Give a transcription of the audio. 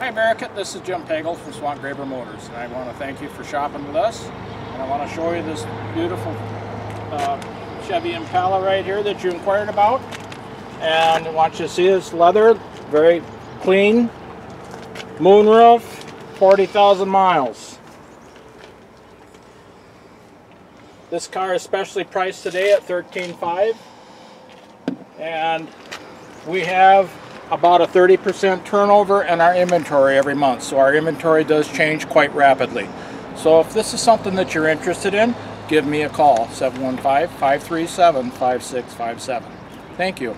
Hi Bearcat, this is Jim Pagel from Swant Graber Motors and I want to thank you for shopping with us and I want to show you this beautiful uh, Chevy Impala right here that you inquired about and I want you to see this leather, very clean, moonroof, 40,000 miles. This car is specially priced today at $13,500 and we have about a 30% turnover in our inventory every month. So our inventory does change quite rapidly. So if this is something that you're interested in, give me a call, 715-537-5657. Thank you.